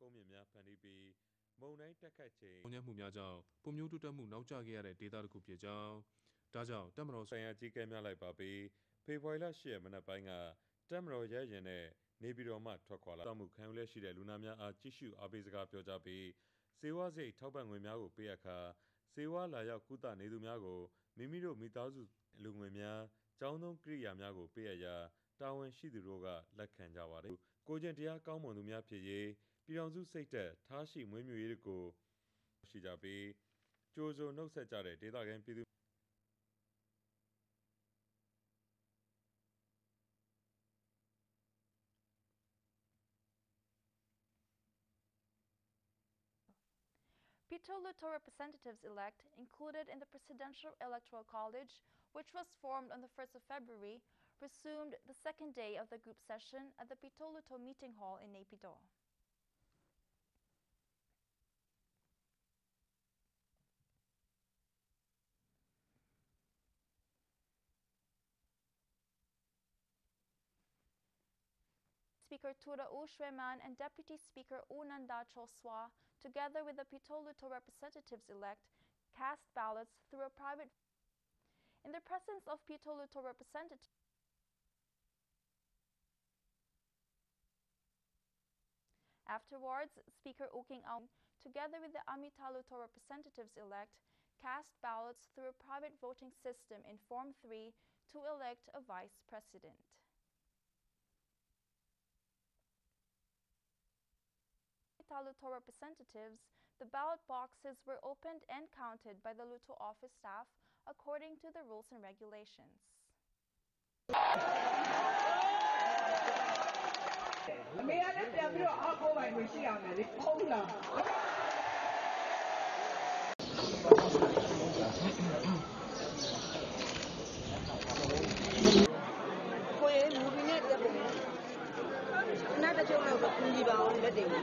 ကုန်းမြင့်များဖန်တီးပြီးမုန်တိုင်းတက်ခတ်ချိန်။ပုံညံမှုများကြောင့်ပုံမျိုးတိုးတက်မှုနောက်ကျခဲ့ရတဲ့ဒေသတစ်ခုဖြစ်ကြောင်းဒါကြောင့်တက်မတော်ဆိုင်ရာကြီးကဲများလိုက်ပါပြီးဖေဖော်ဝါရီလ10ရက်မနက်ပိုင်းကတက်မတော်ရဲရင်နဲ့နေပြည်တော်မှထွက်ခွာလာတောက်မှုခံယူလက်ရှိတဲ့လူနာများအားကြည့်ရှုအားပေးစကားပြောကြားပြီးစေဝါစိတ်ထောက်ပံ့ငွေများကိုပေးအပ်ခါစေဝါလာရောက်ကုသနေသူများကိုမိမိတို့မိသားစုလူငွေများကျောင်းသုံးကိရိယာများကိုပေးအပ်ရာတာဝန်ရှိသူတို့ကလက်ခံကြပါတယ်ကိုကျင်တရားကောင်းမွန်သူများဖြစ်ရေး ပြည်ထောင်စုစိတ်သက်ထားရှိမွေးမြူရေးတို့ကိုရှိကြပြီးကြိုးစိုးနှုတ်ဆက်ကြတဲ့ဒေသခံပြည်သူ Pyithu Hluttaw representatives elect included in the Presidential Electoral College, which was formed on the 1st of February, resumed the second day of the group session at the Pyithu Hluttaw Meeting Hall in Naypyidaw. Speaker Thura U Shwe Mann and Deputy Speaker Unanda Nanda Kyaw Swa, together with the Pyithu Hluttaw representatives-elect, cast ballots through a private in the presence of Pyithu Hluttaw representatives. Afterwards, Speaker Uking Aung, together with the Amyotha Hluttaw representatives-elect, cast ballots through a private voting system in Form 3 to elect a vice president. Hluttaw representatives, the ballot boxes were opened and counted by the Hluttaw office staff according to the rules and regulations. ချုပ်လောက်ကူညီပါအောင်လက်တင်ပါ